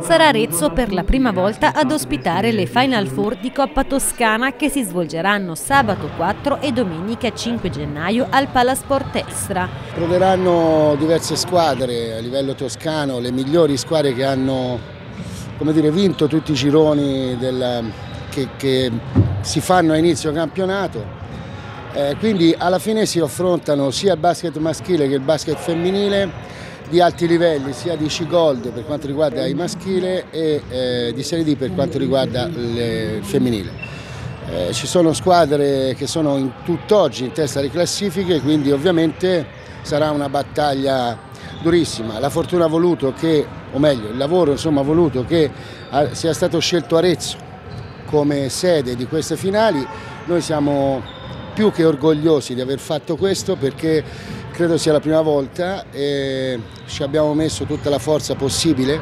Sarà Arezzo per la prima volta ad ospitare le Final Four di Coppa Toscana che si svolgeranno sabato 4 e domenica 5 gennaio al Palasport Estra. Proveranno diverse squadre a livello toscano, le migliori squadre che hanno dire, vinto tutti i gironi del, che, che, si fanno a inizio campionato. Eh, quindi alla fine si affrontano sia il basket maschile che il basket femminile di alti livelli sia di C-Gold per quanto riguarda il maschile e eh, di Serie D per quanto riguarda il femminile. Eh, ci sono squadre che sono in tutt'oggi in testa alle classifiche, quindi ovviamente sarà una battaglia durissima. La fortuna ha voluto che, o meglio, il lavoro insomma, ha voluto che sia stato scelto Arezzo come sede di queste finali. Noi siamo più che orgogliosi di aver fatto questo perché credo sia la prima volta e ci abbiamo messo tutta la forza possibile,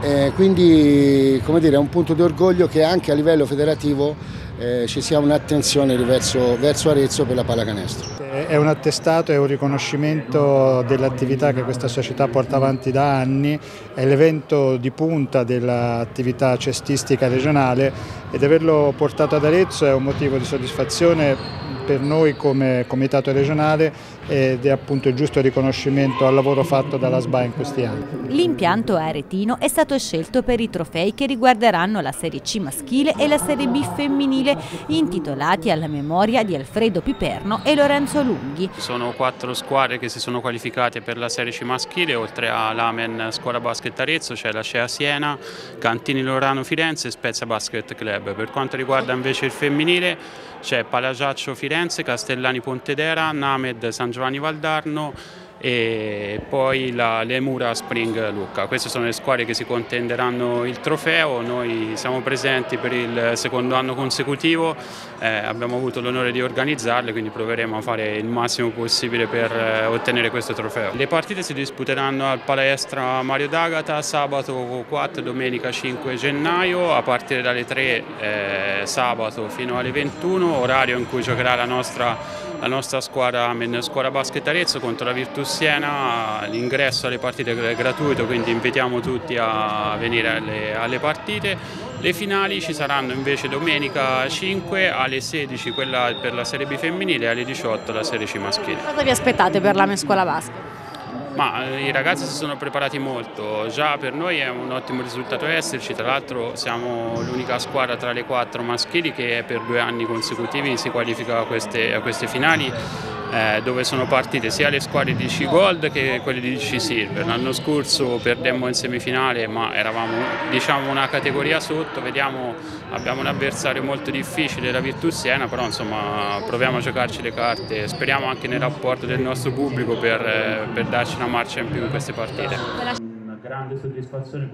e quindi dire, è un punto di orgoglio che anche a livello federativo eh, ci sia un'attenzione verso, verso Arezzo per la pallacanestro. È un attestato, è un riconoscimento dell'attività che questa società porta avanti da anni, è l'evento di punta dell'attività cestistica regionale ed averlo portato ad Arezzo è un motivo di soddisfazione per noi come comitato regionale ed è appunto il giusto riconoscimento al lavoro fatto dalla SBA in questi anni. L'impianto aretino è stato scelto per i trofei che riguarderanno la Serie C maschile e la Serie B femminile intitolati alla memoria di Alfredo Piperno e Lorenzo Lunghi. Sono quattro squadre che si sono qualificate per la Serie C maschile, oltre all'Amen Scuola Basket Arezzo c'è la Scea Siena, Cantini Lorano Firenze e Spezia Basket Club. Per quanto riguarda invece il femminile c'è Palagiaccio Firenze, Castellani Pontedera, Named San Giovanni Valdarno e poi la Lemura Spring Lucca. Queste sono le squadre che si contenderanno il trofeo, noi siamo presenti per il secondo anno consecutivo, eh, abbiamo avuto l'onore di organizzarle quindi proveremo a fare il massimo possibile per eh, ottenere questo trofeo. Le partite si disputeranno al palestra Mario D'Agata sabato 4 domenica 5 gennaio a partire dalle 3 eh, sabato fino alle 21, orario in cui giocherà la nostra la nostra squadra, squadra basket Arezzo contro la Virtus Siena, l'ingresso alle partite è gratuito quindi invitiamo tutti a venire alle, alle partite. Le finali ci saranno invece domenica 5 alle 16 quella per la Serie B femminile e alle 18 la Serie C maschile. Cosa vi aspettate per la mescola basket? Ma eh, i ragazzi si sono preparati molto, già per noi è un ottimo risultato esserci, tra l'altro siamo l'unica squadra tra le quattro maschili che per due anni consecutivi si qualifica a queste, a queste finali eh, dove sono partite sia le squadre di C Gold che quelle di C Silver. L'anno scorso perdemmo in semifinale ma eravamo diciamo, una categoria sotto, Vediamo, abbiamo un avversario molto difficile, la Virtus Siena, però insomma, proviamo a giocarci le carte, speriamo anche nel rapporto del nostro pubblico per, per darci una marcia in più in queste partite. Una grande soddisfazione